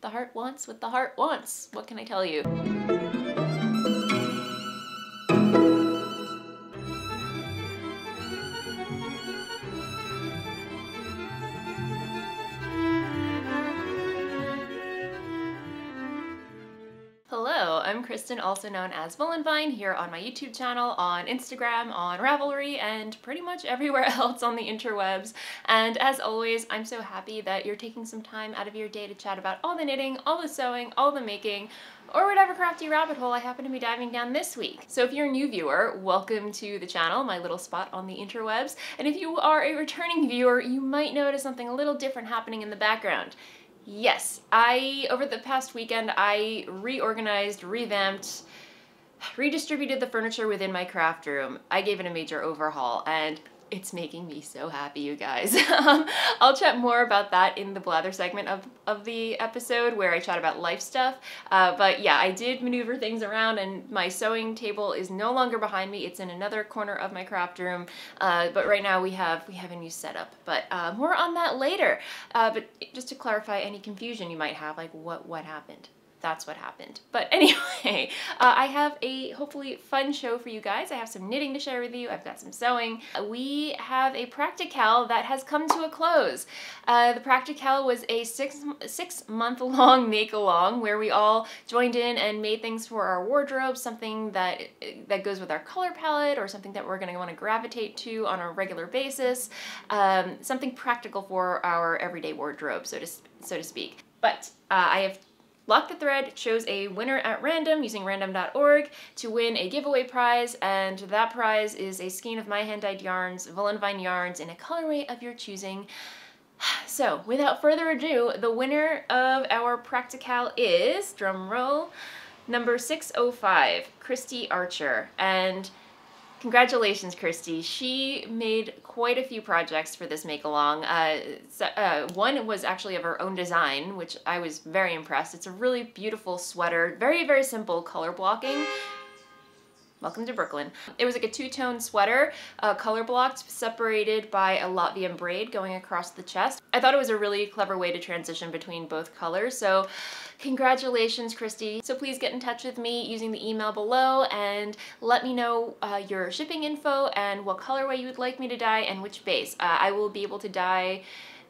the heart wants what the heart wants. What can I tell you? Kristen, also known as Vine, here on my YouTube channel, on Instagram, on Ravelry, and pretty much everywhere else on the interwebs. And as always, I'm so happy that you're taking some time out of your day to chat about all the knitting, all the sewing, all the making, or whatever crafty rabbit hole I happen to be diving down this week. So if you're a new viewer, welcome to the channel, my little spot on the interwebs. And if you are a returning viewer, you might notice something a little different happening in the background. Yes, I, over the past weekend, I reorganized, revamped, redistributed the furniture within my craft room. I gave it a major overhaul and it's making me so happy, you guys. Um, I'll chat more about that in the blather segment of, of the episode where I chat about life stuff. Uh, but yeah, I did maneuver things around and my sewing table is no longer behind me. It's in another corner of my craft room. Uh, but right now we have we have a new setup. But uh, more on that later. Uh, but just to clarify any confusion you might have, like what, what happened? That's what happened. But anyway, uh, I have a hopefully fun show for you guys. I have some knitting to share with you. I've got some sewing. We have a PractiKAL that has come to a close. Uh, the PractiKAL was a six six month long make along where we all joined in and made things for our wardrobe, something that that goes with our color palette or something that we're going to want to gravitate to on a regular basis, um, something practical for our everyday wardrobe, so to so to speak. But uh, I have Lock the Thread chose a winner at random using random.org to win a giveaway prize, and that prize is a skein of my hand-dyed yarns, Vine yarns, in a colorway of your choosing. So, without further ado, the winner of our PractiKAL is, drum roll, number 605, Christy Archer. And Congratulations, Christy. She made quite a few projects for this make along. Uh, so, uh, one was actually of her own design, which I was very impressed. It's a really beautiful sweater, very, very simple color blocking. Welcome to Brooklyn. It was like a two-tone sweater, uh, color blocked, separated by a Latvian braid going across the chest. I thought it was a really clever way to transition between both colors, so congratulations, Christy. So please get in touch with me using the email below and let me know uh, your shipping info and what colorway you would like me to dye and which base. Uh, I will be able to dye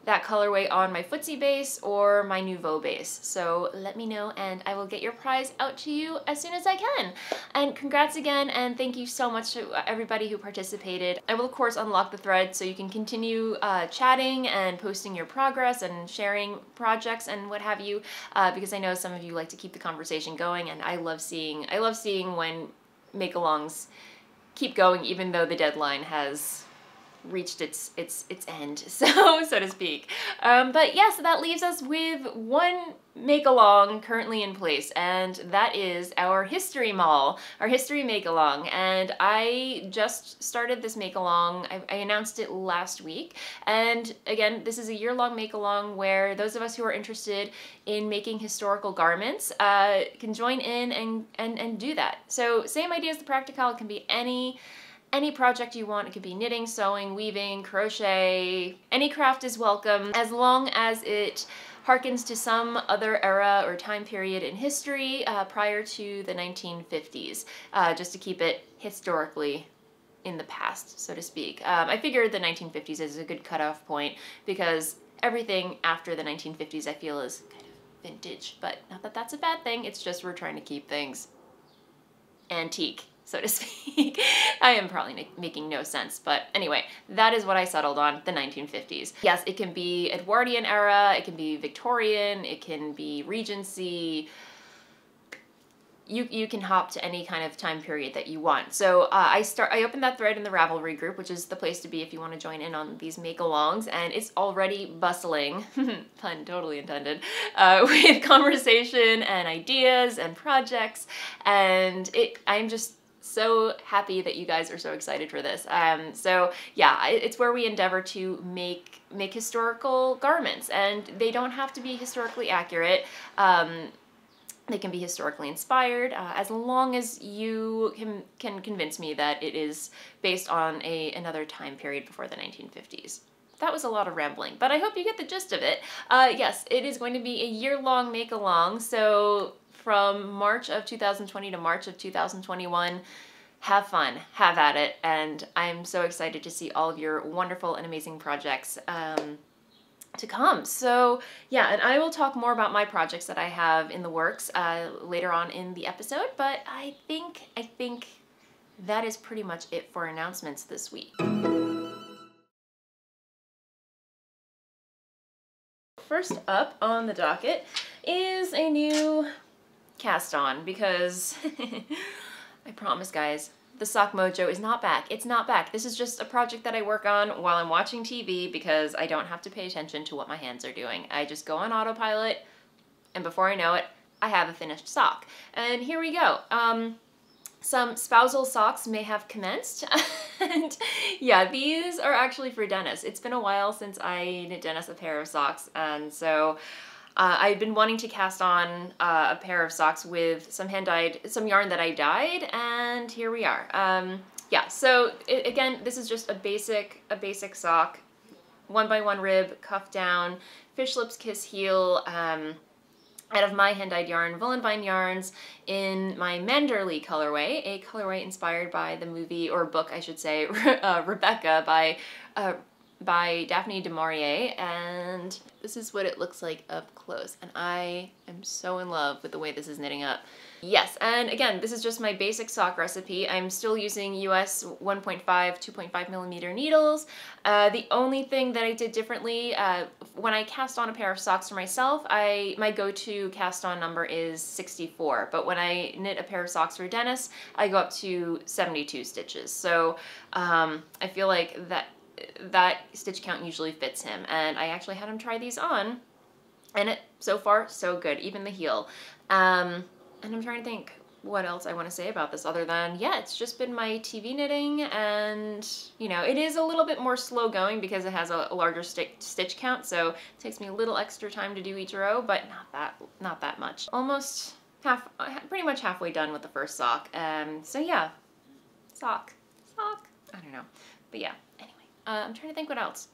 that colorway on my footsie base or my Nouveau base. So let me know and I will get your prize out to you as soon as I can. And congrats again and thank you so much to everybody who participated. I will of course unlock the thread so you can continue uh, chatting and posting your progress and sharing projects and what have you uh, because I know some of you like to keep the conversation going and I love seeing I love seeing when make-alongs keep going even though the deadline has reached its its its end, so so to speak. Um, but yeah, so that leaves us with one make along currently in place, and that is our History MAL, our history make along. And I just started this make along. I, I announced it last week, and again, this is a year long make along where those of us who are interested in making historical garments uh, can join in and and and do that. So same idea as the PractiKAL. It can be any any project you want. It could be knitting, sewing, weaving, crochet, any craft is welcome as long as it harkens to some other era or time period in history uh, prior to the 1950s, uh, just to keep it historically in the past, so to speak. Um, I figured the 1950s is a good cutoff point because everything after the 1950s I feel is kind of vintage, but not that that's a bad thing, it's just we're trying to keep things antique so to speak. I am probably making no sense, but anyway, that is what I settled on, the 1950s. Yes, it can be Edwardian era, it can be Victorian, it can be Regency, you, you can hop to any kind of time period that you want. So uh, I start I opened that thread in the Ravelry group, which is the place to be if you want to join in on these make-alongs, and it's already bustling, pun totally intended, uh, with conversation and ideas and projects, and it I'm just so happy that you guys are so excited for this. Um, so yeah, it's where we endeavor to make make historical garments, and they don't have to be historically accurate. Um, they can be historically inspired, uh, as long as you can can convince me that it is based on a another time period before the 1950s. that was a lot of rambling, but I hope you get the gist of it. Uh, yes, it is going to be a year-long make-along, so from March of 2020 to March of 2021, have fun, have at it, and I'm so excited to see all of your wonderful and amazing projects um, to come. So yeah, and I will talk more about my projects that I have in the works uh, later on in the episode, but I think, I think that is pretty much it for announcements this week. First up on the docket is a new cast on because I promise guys, the Sock Mojo is not back. It's not back. This is just a project that I work on while I'm watching TV because I don't have to pay attention to what my hands are doing. I just go on autopilot and before I know it, I have a finished sock. And here we go. Um, some spousal socks may have commenced. and yeah, these are actually for Dennis. It's been a while since I knit Dennis a pair of socks and so uh, I've been wanting to cast on uh, a pair of socks with some hand dyed, some yarn that I dyed, and here we are. Um, yeah, so it, again, this is just a basic, a basic sock, one by one rib, cuff down, fish lips kiss heel, um, out of my hand-dyed yarn, Vine Yarns, in my Manderley colorway, a colorway inspired by the movie, or book I should say, uh, Rebecca by uh, by Daphne du Maurier and this is what it looks like up close and I am so in love with the way this is knitting up. Yes, and again, this is just my basic sock recipe. I'm still using US 1.5, 2.5 millimeter needles. Uh, the only thing that I did differently, uh, when I cast on a pair of socks for myself, I my go-to cast on number is 64, but when I knit a pair of socks for Dennis, I go up to 72 stitches. So um, I feel like that that stitch count usually fits him. And I actually had him try these on and it so far so good, even the heel. Um, and I'm trying to think what else I want to say about this other than, yeah, it's just been my TV knitting and, you know, it is a little bit more slow going because it has a, larger sti stitch count, so it takes me a little extra time to do each row, but not that, not that much. Almost half, pretty much halfway done with the first sock. Um, so yeah, sock, sock, I don't know. But yeah, uh, I'm trying to think what else.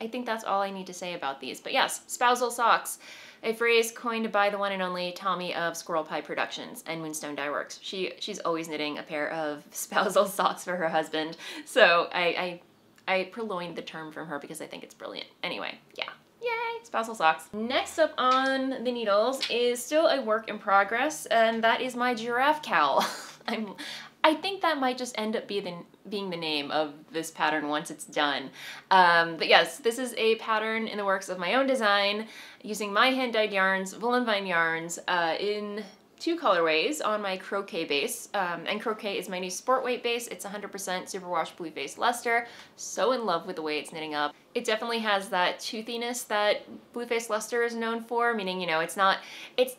I think that's all I need to say about these. But yes, spousal socks, a phrase coined by the one and only Tommy of Squirrel Pie Productions and Moonstone Dye Works. She she's always knitting a pair of spousal socks for her husband. So I I, I purloined the term from her because I think it's brilliant. Anyway, yeah. Yay, spousal socks. Next up on the needles is still a work in progress, and that is my giraffe cowl. I'm I think that might just end up be the, being the name of this pattern once it's done. Um, but yes, this is a pattern in the works of my own design using my hand-dyed yarns, Vine yarns, uh, in two colorways on my croquet base. Um, and croquet is my new sport weight base. It's 100% superwash blue face Leicester. So in love with the way it's knitting up. It definitely has that toothiness that blue face Leicester is known for, meaning, you know, it's not, it's,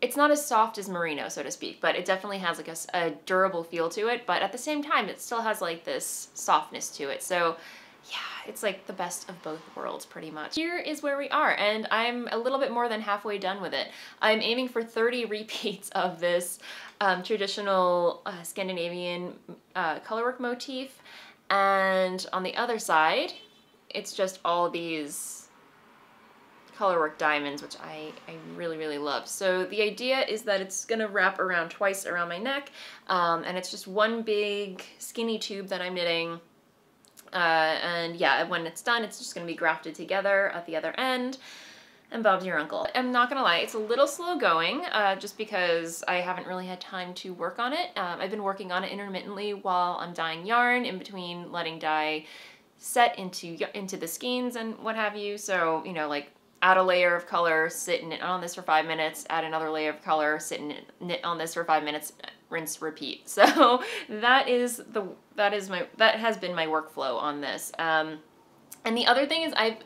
it's not as soft as merino, so to speak, but it definitely has like a, a, durable feel to it, but at the same time, it still has like this softness to it. So yeah, it's like the best of both worlds pretty much. Here is where we are, and I'm a little bit more than halfway done with it. I'm aiming for 30 repeats of this um, traditional uh, Scandinavian uh, colorwork motif, and on the other side, it's just all these colorwork diamonds, which I, I really, really love. So the idea is that it's gonna wrap around twice around my neck, um, and it's just one big skinny tube that I'm knitting. Uh, and yeah, when it's done, it's just gonna be grafted together at the other end and Bob's your uncle. I'm not gonna lie, it's a little slow going uh, just because I haven't really had time to work on it. Um, I've been working on it intermittently while I'm dyeing yarn in between letting dye set into into the skeins and what have you. So, you know, like add a layer of color, sit and knit on this for five minutes, add another layer of color, sit and knit on this for five minutes, rinse, repeat. So that is the that is my that has been my workflow on this. Um, and the other thing is I've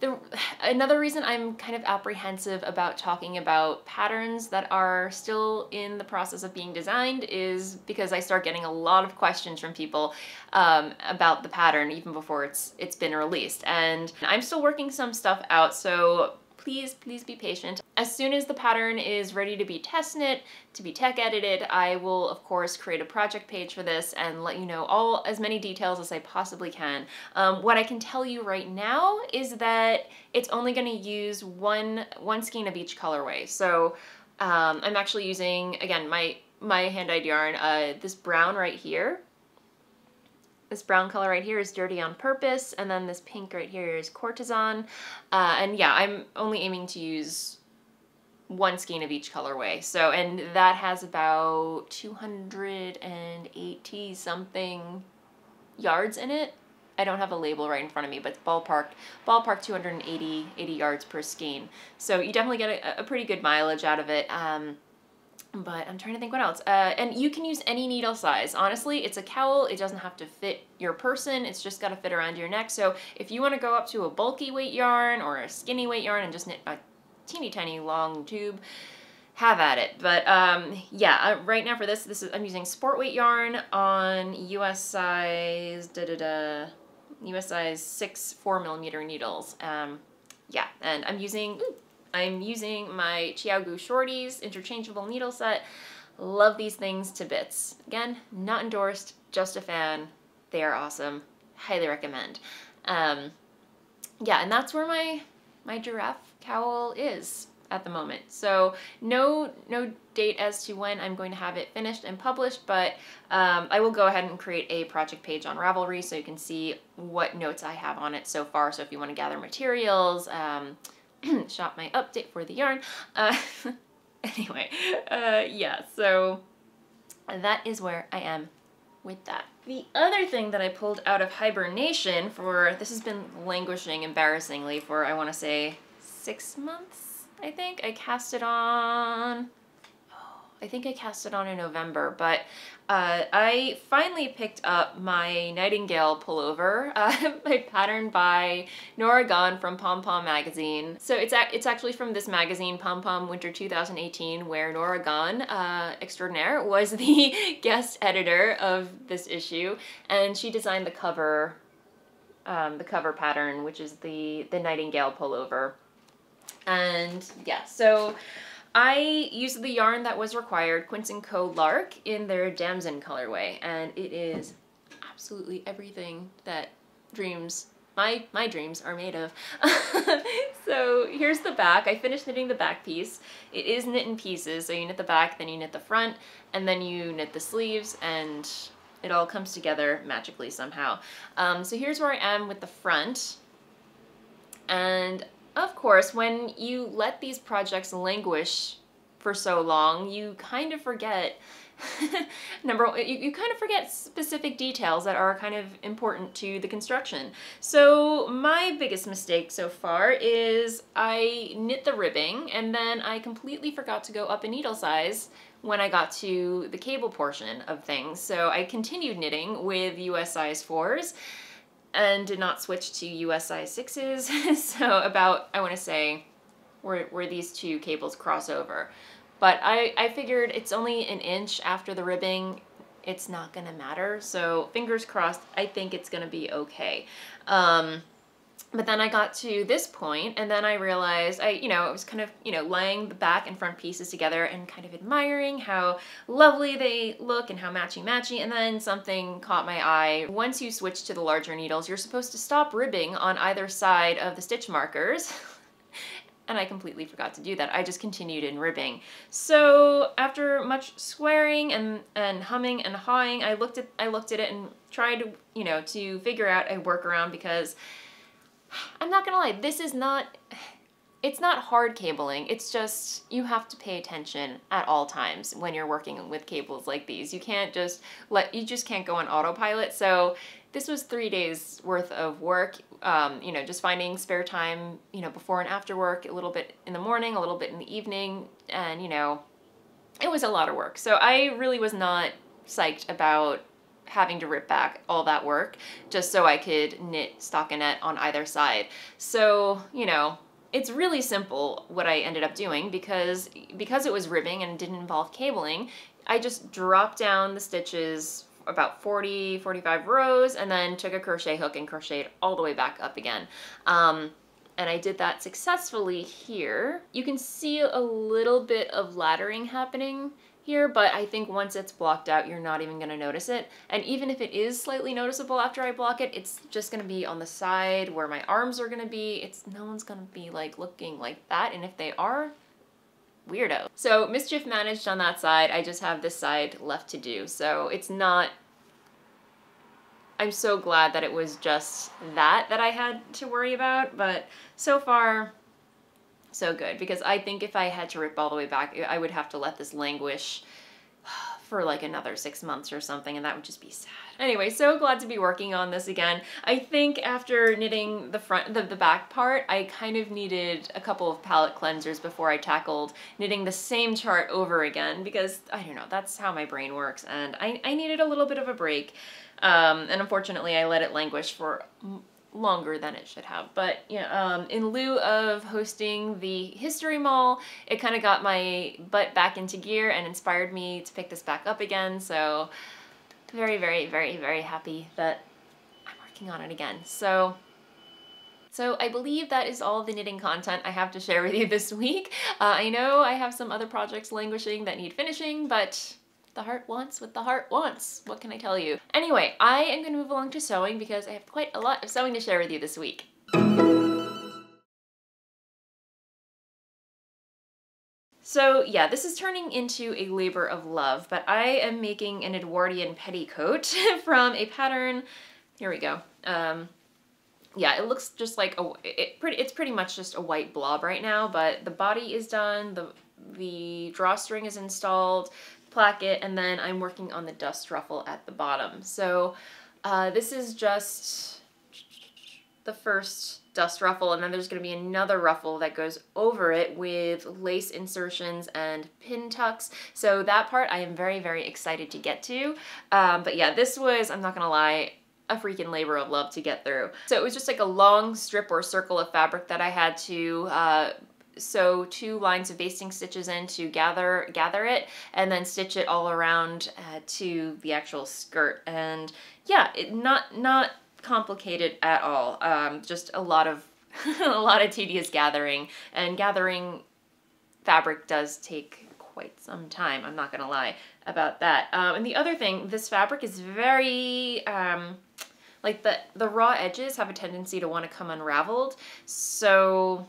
the, another reason I'm kind of apprehensive about talking about patterns that are still in the process of being designed is because I start getting a lot of questions from people um, about the pattern even before it's it's been released. And I'm still working some stuff out, so please, please be patient. As soon as the pattern is ready to be test knit, to be tech edited, I will of course create a project page for this and let you know all as many details as I possibly can. Um, what I can tell you right now is that it's only gonna use one, one skein of each colorway. So um, I'm actually using, again, my, my hand-dyed yarn, uh, this brown right here, this brown color right here is Dirty on Purpose, and then this pink right here is Courtesan. Uh, and yeah, I'm only aiming to use one skein of each colorway. So, and that has about 280 something yards in it. I don't have a label right in front of me, but ballpark, ballpark 280 80 yards per skein. So you definitely get a, a pretty good mileage out of it. Um, but I'm trying to think what else. Uh, and you can use any needle size. Honestly, it's a cowl. It doesn't have to fit your person. It's just got to fit around your neck. So if you want to go up to a bulky weight yarn or a skinny weight yarn and just knit a teeny tiny long tube, have at it. But um, yeah, uh, right now for this, this is I'm using sport weight yarn on US size da da da, US size six four millimeter needles. Um, yeah, and I'm using. Ooh, I'm using my ChiaoGoo Shorties interchangeable needle set. Love these things to bits. Again, not endorsed, just a fan. They are awesome. Highly recommend. Um, yeah, and that's where my my giraffe cowl is at the moment. So no no date as to when I'm going to have it finished and published, but um, I will go ahead and create a project page on Ravelry so you can see what notes I have on it so far. So if you want to gather materials, um, shop my update for the yarn. Uh, anyway, uh, yeah, so that is where I am with that. The other thing that I pulled out of hibernation for, this has been languishing embarrassingly for, I want to say, six months, I think. I cast it on I think I cast it on in November, but uh, I finally picked up my Nightingale pullover, uh, my pattern by Norah Gaughan from Pom Pom magazine. So it's it's actually from this magazine, Pom Pom Winter 2018, where Norah Gaughan, uh, extraordinaire, was the guest editor of this issue, and she designed the cover, um, the cover pattern, which is the the Nightingale pullover. And yeah, so I used the yarn that was required, Quince & Co. Lark, in their Damson colorway, and it is absolutely everything that dreams, my, my dreams are made of. so here's the back. I finished knitting the back piece. It is knit in pieces, so you knit the back, then you knit the front, and then you knit the sleeves, and it all comes together magically somehow. Um, so here's where I am with the front. And of course, when you let these projects languish for so long, you kind of forget number one, you, you kind of forget specific details that are kind of important to the construction. So my biggest mistake so far is I knit the ribbing and then I completely forgot to go up a needle size when I got to the cable portion of things. So I continued knitting with US size 4s and did not switch to US size 6s. so about, I want to say, where, where these two cables cross over. But I, I figured it's only an inch after the ribbing, it's not going to matter. So fingers crossed, I think it's going to be okay. Um, but then I got to this point and then I realized I, you know, I was kind of, you know, laying the back and front pieces together and kind of admiring how lovely they look and how matchy-matchy and then something caught my eye. Once you switch to the larger needles, you're supposed to stop ribbing on either side of the stitch markers. and I completely forgot to do that. I just continued in ribbing. So after much swearing and, and humming and hawing, I looked at I looked at it and tried, you know, to figure out a workaround because I'm not gonna lie, this is not, it's not hard cabling. It's just, you have to pay attention at all times when you're working with cables like these. You can't just let, you just can't go on autopilot. So this was three days worth of work, um, you know, just finding spare time, you know, before and after work, a little bit in the morning, a little bit in the evening, and, you know, it was a lot of work. So I really was not psyched about having to rip back all that work just so I could knit stockinette on either side. So, you know, it's really simple what I ended up doing because because it was ribbing and didn't involve cabling, I just dropped down the stitches about 40, 45 rows and then took a crochet hook and crocheted all the way back up again. Um, and I did that successfully here. You can see a little bit of laddering happening here, but I think once it's blocked out, you're not even gonna notice it. And even if it is slightly noticeable after I block it, it's just gonna be on the side where my arms are gonna be. It's no one's gonna be like looking like that. And if they are, weirdo. So mischief managed on that side. I just have this side left to do. So it's not I'm so glad that it was just that that I had to worry about, but so far so good because I think if I had to rip all the way back, I would have to let this languish for like another six months or something, and that would just be sad. Anyway, so glad to be working on this again. I think after knitting the front, the, the back part, I kind of needed a couple of palate cleansers before I tackled knitting the same chart over again because, I don't know, that's how my brain works, and I, I needed a little bit of a break. Um, and unfortunately, I let it languish for longer than it should have. But yeah, um, in lieu of hosting the History MAL, it kind of got my butt back into gear and inspired me to pick this back up again. So very, very, very, very happy that I'm working on it again. So so I believe that is all the knitting content I have to share with you this week. Uh, I know I have some other projects languishing that need finishing, but the heart wants what the heart wants. What can I tell you? Anyway, I am going to move along to sewing because I have quite a lot of sewing to share with you this week. So yeah, this is turning into a labor of love, but I am making an Edwardian petticoat from a pattern, here we go. Um, yeah, it looks just like a, it pretty, it's pretty much just a white blob right now, but the body is done, the, the drawstring is installed, placket, and then I'm working on the dust ruffle at the bottom. So uh, this is just the first dust ruffle, and then there's going to be another ruffle that goes over it with lace insertions and pin tucks. So that part I am very, very excited to get to. Um, but yeah, this was, I'm not going to lie, a freaking labor of love to get through. So it was just like a long strip or circle of fabric that I had to uh, sew two lines of basting stitches in to gather gather it and then stitch it all around uh, to the actual skirt. And yeah it, not not complicated at all. Um, just a lot of a lot of tedious gathering. And gathering fabric does take quite some time I'm not gonna lie about that. Um, and the other thing this fabric is very um, like the the raw edges have a tendency to want to come unraveled. So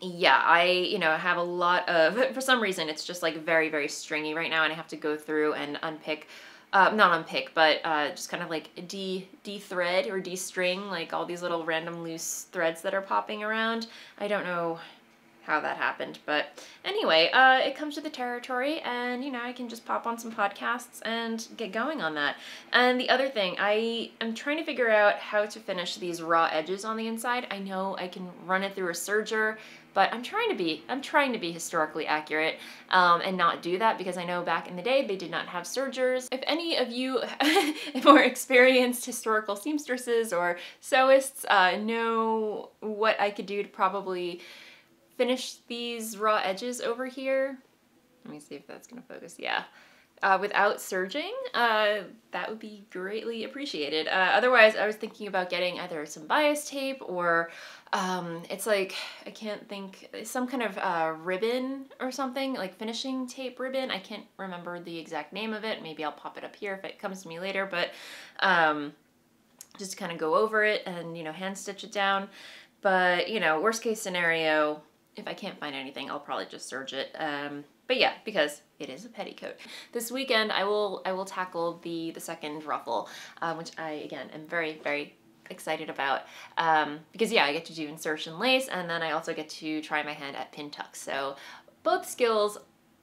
yeah, I, you know, have a lot of, for some reason, it's just like very, very stringy right now, and I have to go through and unpick, uh, not unpick, but uh, just kind of like de, de-thread or de-string, like all these little random loose threads that are popping around. I don't know how that happened. But anyway, uh, it comes to the territory and, you know, I can just pop on some podcasts and get going on that. And the other thing, I am trying to figure out how to finish these raw edges on the inside. I know I can run it through a serger, but I'm trying to be I'm trying to be historically accurate um, and not do that because I know back in the day they did not have sergers. If any of you more experienced historical seamstresses or sewists uh, know what I could do to probably finish these raw edges over here, let me see if that's gonna focus. Yeah uh, without serging, uh, that would be greatly appreciated. Uh, otherwise, I was thinking about getting either some bias tape or um, it's like, I can't think, some kind of uh, ribbon or something, like finishing tape ribbon. I can't remember the exact name of it. Maybe I'll pop it up here if it comes to me later, but um, just kind of go over it and, you know, hand stitch it down. But, you know, worst case scenario, if I can't find anything, I'll probably just serge it. Um, but yeah, because it is a petticoat. This weekend I will I will tackle the the second ruffle, uh, which I again am very very excited about um, because yeah I get to do insertion lace and then I also get to try my hand at pin tucks. So both skills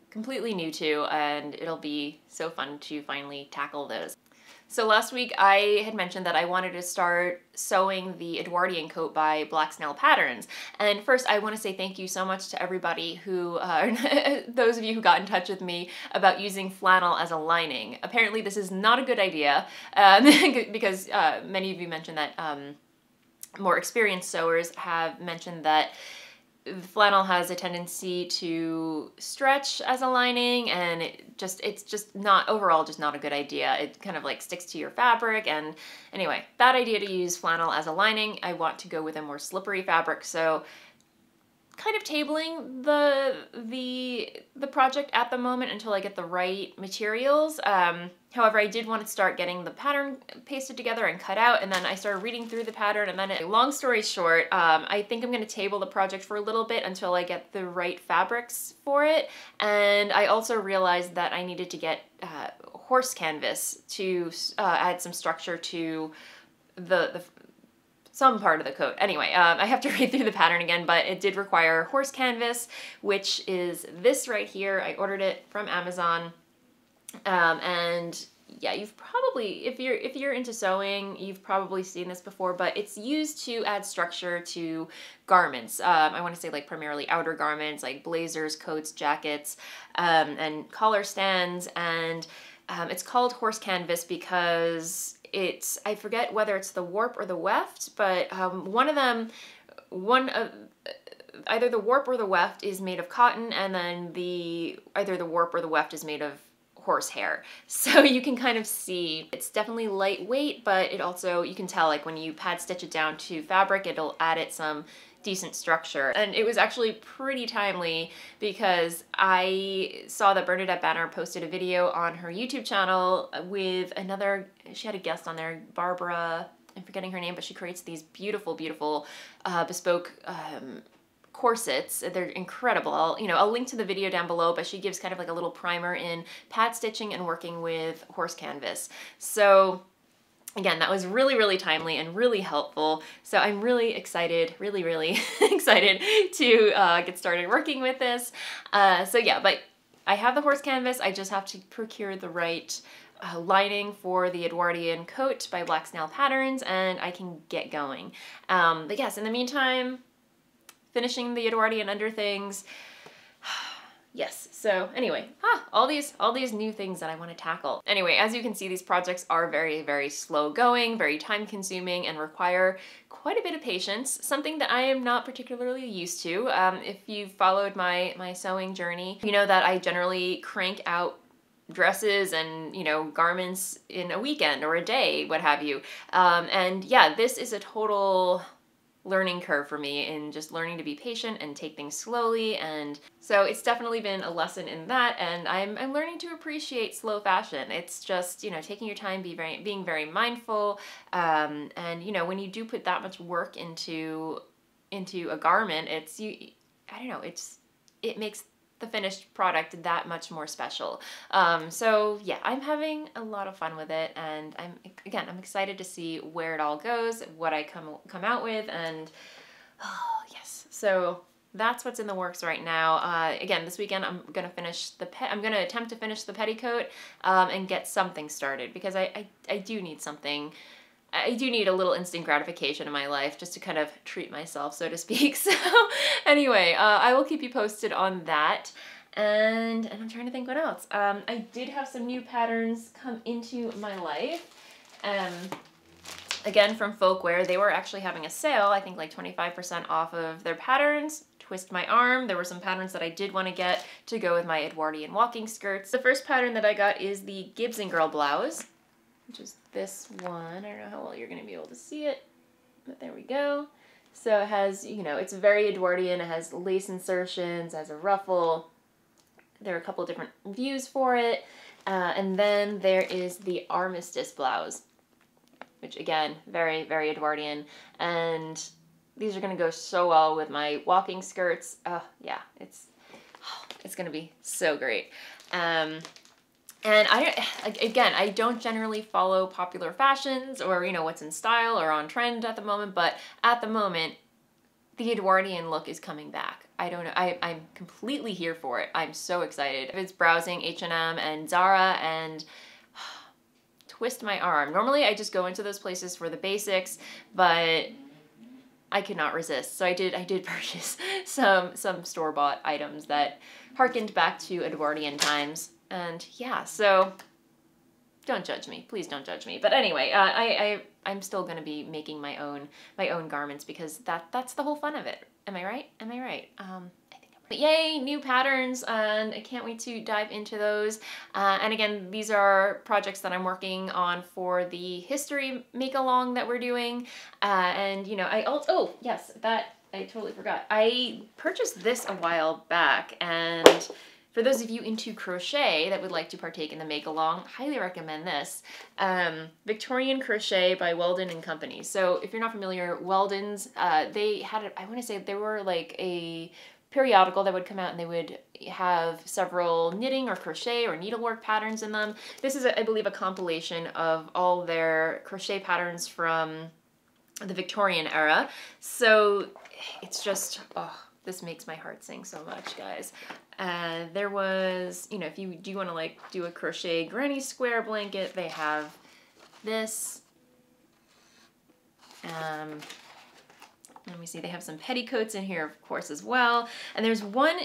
completely new to and it'll be so fun to finally tackle those. So last week I had mentioned that I wanted to start sewing the Edwardian coat by Black Snail Patterns. And first I want to say thank you so much to everybody who, uh, those of you who got in touch with me about using flannel as a lining. Apparently this is not a good idea um, because uh, many of you mentioned that um, more experienced sewers have mentioned that flannel has a tendency to stretch as a lining and it just it's just not overall just not a good idea it kind of like sticks to your fabric and anyway bad idea to use flannel as a lining i want to go with a more slippery fabric so kind of tabling the the the project at the moment until I get the right materials. Um, however, I did want to start getting the pattern pasted together and cut out, and then I started reading through the pattern, and then it, long story short, um, I think I'm going to table the project for a little bit until I get the right fabrics for it, and I also realized that I needed to get uh, horse canvas to uh, add some structure to the, the some part of the coat. Anyway, um, I have to read through the pattern again, but it did require horse canvas, which is this right here. I ordered it from Amazon. Um, and yeah, you've probably, if you're if you're into sewing, you've probably seen this before, but it's used to add structure to garments. Um, I want to say like primarily outer garments, like blazers, coats, jackets, um, and collar stands. And um, it's called horse canvas because it's I forget whether it's the warp or the weft, but um, one of them, one of either the warp or the weft is made of cotton, and then the either the warp or the weft is made of horsehair. So you can kind of see it's definitely lightweight, but it also you can tell like when you pad stitch it down to fabric, it'll add it some decent structure. And it was actually pretty timely because I saw that Bernadette Banner posted a video on her YouTube channel with another, she had a guest on there, Barbara, I'm forgetting her name, but she creates these beautiful, beautiful uh, bespoke um, corsets. They're incredible. I'll, you know, I'll link to the video down below, but she gives kind of like a little primer in pad stitching and working with horse canvas. So Again, that was really, really timely and really helpful. So I'm really excited, really, really excited to uh, get started working with this. Uh, so yeah, but I have the horse canvas. I just have to procure the right uh, lining for the Edwardian coat by Black Snail Patterns and I can get going. Um, but yes, in the meantime, finishing the Edwardian under things. Yes, so anyway, ah, all these all these new things that I want to tackle. Anyway, as you can see, these projects are very, very slow going, very time consuming, and require quite a bit of patience, something that I am not particularly used to. Um, if you've followed my, my sewing journey, you know that I generally crank out dresses and you know garments in a weekend or a day what have you um, and yeah this is a total learning curve for me in just learning to be patient and take things slowly. And so it's definitely been a lesson in that. And I'm, I'm learning to appreciate slow fashion. It's just you know taking your time be very being very mindful. Um, and you know when you do put that much work into into a garment it's you I don't know it's it makes the finished product that much more special. Um, so yeah, I'm having a lot of fun with it, and I'm again I'm excited to see where it all goes, what I come come out with, and oh yes, so that's what's in the works right now. Uh, again, this weekend I'm gonna finish the pet. I'm gonna attempt to finish the petticoat um, and get something started because I, I I do need something I do need a little instant gratification in my life just to kind of treat myself, so to speak. So anyway, uh, I will keep you posted on that. And, and I'm trying to think what else. Um, I did have some new patterns come into my life. Um, again, from Folkwear, they were actually having a sale, I think like 25% off of their patterns. Twist my arm. There were some patterns that I did want to get to go with my Edwardian walking skirts. The first pattern that I got is the Gibson Girl blouse which is this one. I don't know how well you're going to be able to see it, but there we go. So it has, you know, it's very Edwardian. It has lace insertions, has a ruffle. There are a couple different views for it. Uh, and then there is the Armistice blouse, which again, very, very Edwardian. And these are going to go so well with my walking skirts. Oh, yeah, it's, it's going to be so great. Um, and I, again, I don't generally follow popular fashions or, you know, what's in style or on trend at the moment, but at the moment, the Edwardian look is coming back. I don't know, I, I'm completely here for it. I'm so excited. It's browsing H&M and Zara and twist my arm. Normally I just go into those places for the basics, but I could not resist. So I did I did purchase some some store-bought items that harkened back to Edwardian times. And yeah, so don't judge me please don't judge me but anyway uh, I, I i'm still going to be making my own my own garments because that that's the whole fun of it am i right am i right um. But yay, new patterns, and I can't wait to dive into those. Uh, and again, these are projects that I'm working on for the history make along that we're doing. Uh, and you know, I also, oh yes, that I totally forgot. I purchased this a while back, and for those of you into crochet that would like to partake in the make along, highly recommend this. Um, Victorian Crochet by Weldon and Company. So if you're not familiar, Weldon's, uh, they had, I want to say they were like a periodical that would come out and they would have several knitting or crochet or needlework patterns in them. This is, I believe, a compilation of all their crochet patterns from the Victorian era. So it's just, oh, this makes my heart sing so much, guys. Uh, there was, you know, if you do want to like do a crochet granny square blanket, they have this. Um, let me see, they have some petticoats in here, of course, as well. And there's one,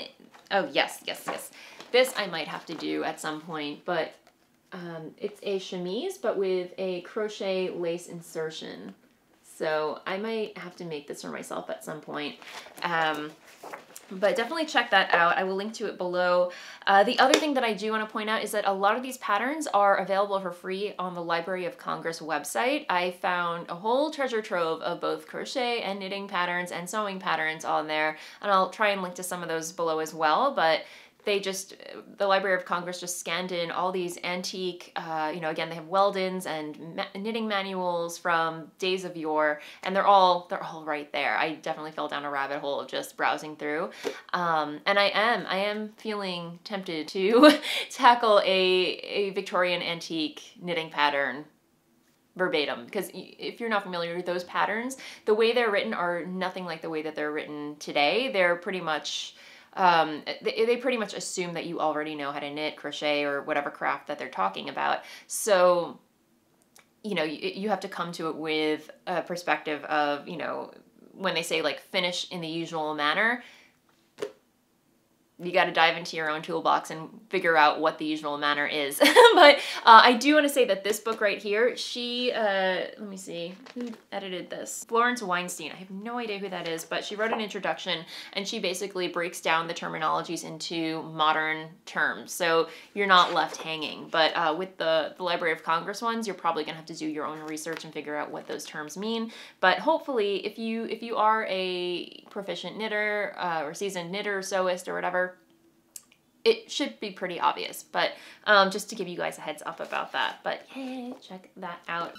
oh yes, yes, yes. This I might have to do at some point, but um, it's a chemise, but with a crochet lace insertion. So I might have to make this for myself at some point. Um, but definitely check that out. I will link to it below. Uh, the other thing that I do want to point out is that a lot of these patterns are available for free on the Library of Congress website. I found a whole treasure trove of both crochet and knitting patterns and sewing patterns on there, and I'll try and link to some of those below as well, but they just the Library of Congress just scanned in all these antique, uh, you know, again they have Weldons and ma knitting manuals from days of yore, and they're all they're all right there. I definitely fell down a rabbit hole of just browsing through, um, and I am I am feeling tempted to tackle a a Victorian antique knitting pattern verbatim because if you're not familiar with those patterns the way they're written are nothing like the way that they're written today they're pretty much um, they, they pretty much assume that you already know how to knit, crochet, or whatever craft that they're talking about. So, you know, you, you have to come to it with a perspective of, you know, when they say like finish in the usual manner, you got to dive into your own toolbox and figure out what the usual manner is. but uh, I do want to say that this book right here, she, uh, let me see, who edited this? Florence Weinstein. I have no idea who that is, but she wrote an introduction and she basically breaks down the terminologies into modern terms. So you're not left hanging. But uh, with the, the Library of Congress ones, you're probably going to have to do your own research and figure out what those terms mean. But hopefully, if you, if you are a proficient knitter uh, or seasoned knitter, sewist, or whatever, it should be pretty obvious, but um, just to give you guys a heads up about that. But hey, check that out.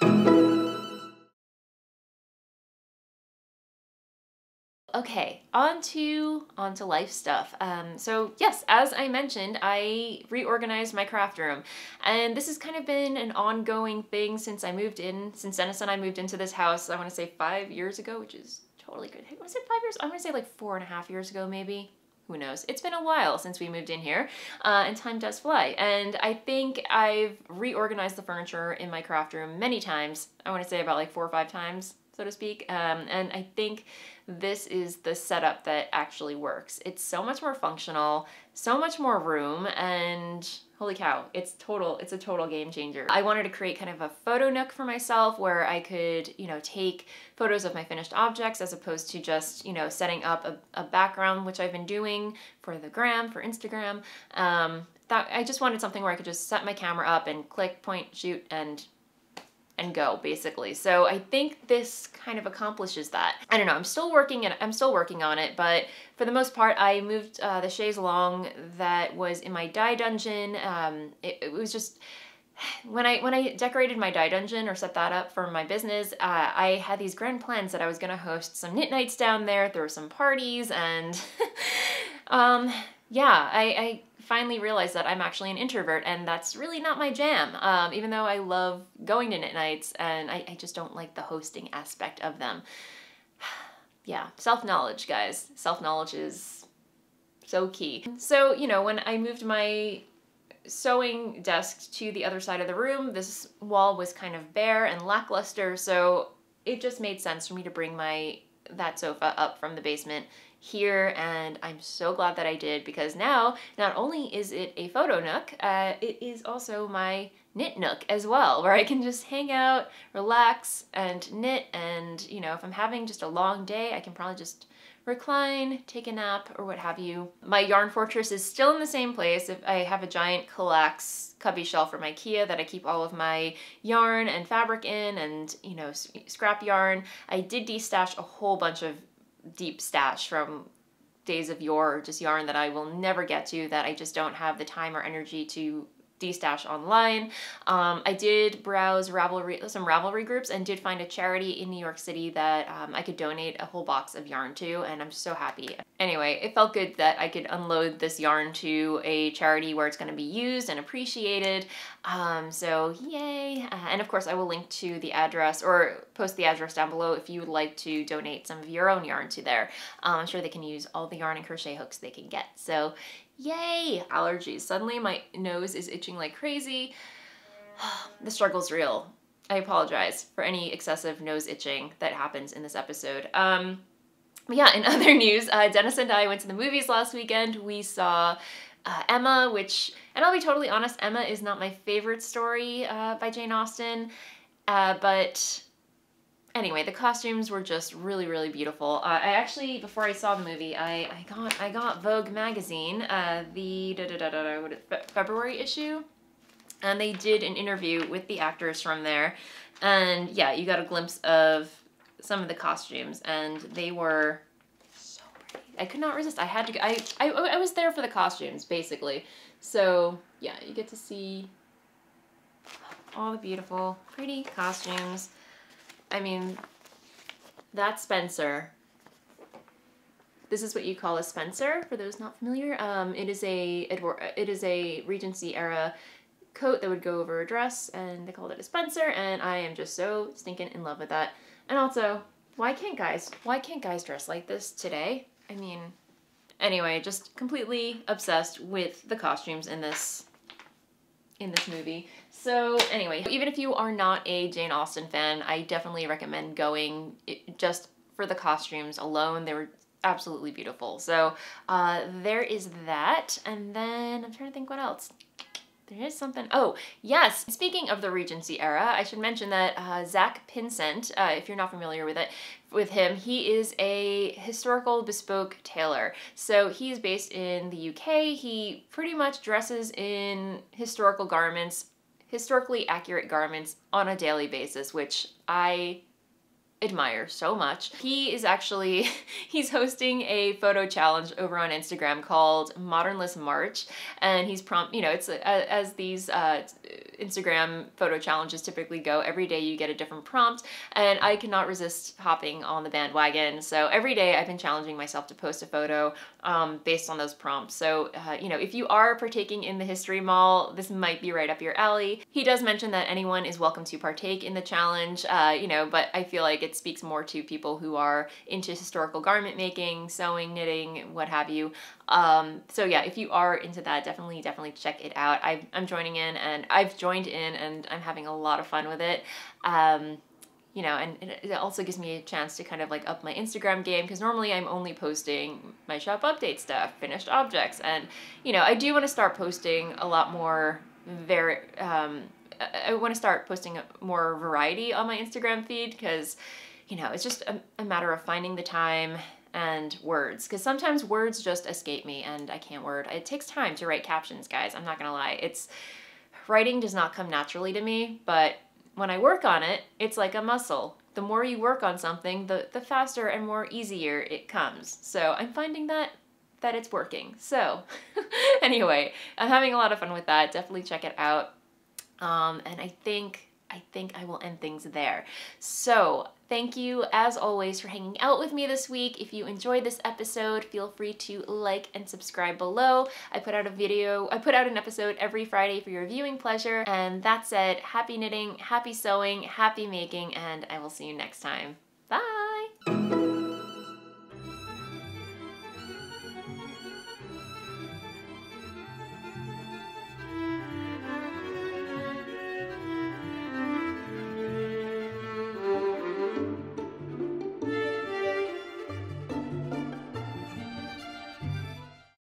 Okay, on to, on to life stuff. Um, so yes, as I mentioned, I reorganized my craft room. And this has kind of been an ongoing thing since I moved in, since Dennis and I moved into this house, I want to say five years ago, which is totally good. Was it five years? I want to say like four and a half years ago, maybe who knows? It's been a while since we moved in here, uh, and time does fly. And I think I've reorganized the furniture in my craft room many times. I want to say about like four or five times, so to speak. Um, and I think this is the setup that actually works. It's so much more functional, so much more room, and holy cow, it's total, it's a total game changer. I wanted to create kind of a photo nook for myself where I could, you know, take photos of my finished objects as opposed to just, you know, setting up a, a background, which I've been doing for the gram, for Instagram. Um, that I just wanted something where I could just set my camera up and click, point, shoot, and and go basically. So I think this kind of accomplishes that. I don't know, I'm still working and I'm still working on it, but for the most part, I moved uh, the chaise longue that was in my dye dungeon. Um, it, it, was just, when I when I decorated my dye dungeon or set that up for my business, uh, I had these grand plans that I was gonna host some knit nights down there. throw some parties and um, yeah, I, I finally realized that I'm actually an introvert and that's really not my jam. Um, even though I love going to knit nights and I, I just don't like the hosting aspect of them. yeah, self-knowledge, guys. Self-knowledge is so key. So, you know, when I moved my sewing desk to the other side of the room, this wall was kind of bare and lackluster, so it just made sense for me to bring my that sofa up from the basement here and I'm so glad that I did because now not only is it a photo nook, uh, it is also my knit nook as well, where I can just hang out, relax, and knit. And, you know, if I'm having just a long day, I can probably just recline, take a nap, or what have you. My yarn fortress is still in the same place. If I have a giant Kallax cubby shelf from Ikea that I keep all of my yarn and fabric in and, you know, scrap yarn. I did destash a whole bunch of deep stash from days of yore, just yarn that I will never get to that I just don't have the time or energy to destash online. Um, I did browse Ravelry, some Ravelry groups and did find a charity in New York City that um, I could donate a whole box of yarn to, and I'm so happy. Anyway, it felt good that I could unload this yarn to a charity where it's going to be used and appreciated. Um, so yay! Uh, and of course, I will link to the address or post the address down below if you would like to donate some of your own yarn to there. Um, I'm sure they can use all the yarn and crochet hooks they can get. So Yay! Allergies. Suddenly my nose is itching like crazy. the struggle's real. I apologize for any excessive nose itching that happens in this episode. Um, yeah, in other news, uh, Dennis and I went to the movies last weekend. We saw uh, Emma, which, and I'll be totally honest, Emma is not my favorite story uh, by Jane Austen, uh, but anyway, the costumes were just really, really beautiful. Uh, I actually, before I saw the movie, I, I got I got Vogue magazine, uh, the da, da, da, da, da, February issue, and they did an interview with the actors from there, and yeah, you got a glimpse of some of the costumes, and they were so pretty. I could not resist. I had to. I I I was there for the costumes basically. So yeah, you get to see all the beautiful, pretty costumes. I mean, that Spencer. This is what you call a Spencer, for those not familiar. Um, it is a it is a Regency era coat that would go over a dress, and they called it a Spencer, and I am just so stinking in love with that. And also, why can't guys, why can't guys dress like this today? I mean, anyway, just completely obsessed with the costumes in this in this movie. So anyway, even if you are not a Jane Austen fan, I definitely recommend going just for the costumes alone. They were absolutely beautiful. So uh, there is that. And then I'm trying to think what else. There is something. Oh, yes. Speaking of the Regency era, I should mention that uh, Zack Pinsent, uh, if you're not familiar with it, with him, he is a historical bespoke tailor. So he's based in the UK. He pretty much dresses in historical garments, historically accurate garments on a daily basis, which I admire so much. He is actually, he's hosting a photo challenge over on Instagram called Modernless March. And he's prompt, you know, it's as these uh, Instagram photo challenges typically go, every day you get a different prompt. And I cannot resist hopping on the bandwagon. So every day I've been challenging myself to post a photo um, based on those prompts. So, uh, you know, if you are partaking in the History MAL, this might be right up your alley. He does mention that anyone is welcome to partake in the challenge, uh, you know, but I feel like it speaks more to people who are into historical garment making, sewing, knitting, what have you. Um, so yeah, if you are into that, definitely, definitely check it out. i am joining in and I've joined in and I'm having a lot of fun with it. Um, you know, and it also gives me a chance to kind of like up my Instagram game because normally I'm only posting my shop update stuff, finished objects, and you know, I do want to start posting a lot more very um, I want to start posting more variety on my Instagram feed because you know, it's just a, a matter of finding the time and words because sometimes words just escape me and I can't word. It takes time to write captions, guys. I'm not gonna lie. It's writing does not come naturally to me, but when I work on it, it's like a muscle. The more you work on something, the, the faster and more easier it comes. So I'm finding that that it's working. So anyway, I'm having a lot of fun with that. Definitely check it out. Um, and I think I think I will end things there. So thank you as always for hanging out with me this week. If you enjoyed this episode, feel free to like and subscribe below. I put out a video, I put out an episode every Friday for your viewing pleasure. And that said, happy knitting, happy sewing, happy making, and I will see you next time.